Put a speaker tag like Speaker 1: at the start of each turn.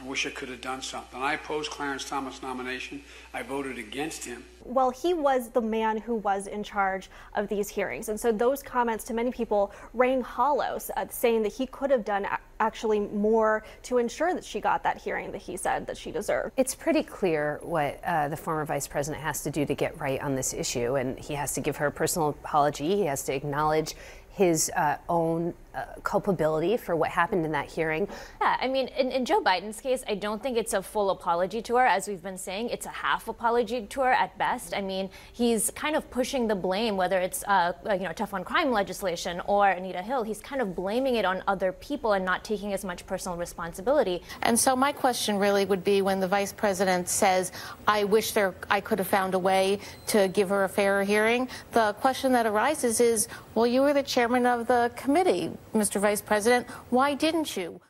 Speaker 1: I wish I could have done something. I opposed Clarence Thomas' nomination. I voted against him.
Speaker 2: Well, he was the man who was in charge of these hearings. And so those comments to many people rang hollow, uh, saying that he could have done actually more to ensure that she got that hearing that he said that she deserved.
Speaker 3: It's pretty clear what uh, the former vice president has to do to get right on this issue. And he has to give her a personal apology. He has to acknowledge his uh, own uh, culpability for what happened in that hearing.
Speaker 4: Yeah, I mean, in, in, Joe Biden's case, I don't think it's a full apology to her. As we've been saying, it's a half apology to her at best. I mean, he's kind of pushing the blame, whether it's uh, you know tough on crime legislation or Anita Hill. He's kind of blaming it on other people and not taking as much personal responsibility.
Speaker 5: And so my question really would be when the vice president says, "I wish there I could have found a way to give her a fairer hearing." The question that arises is, well, you were the chairman of the committee. Mr. Vice President. Why didn't you?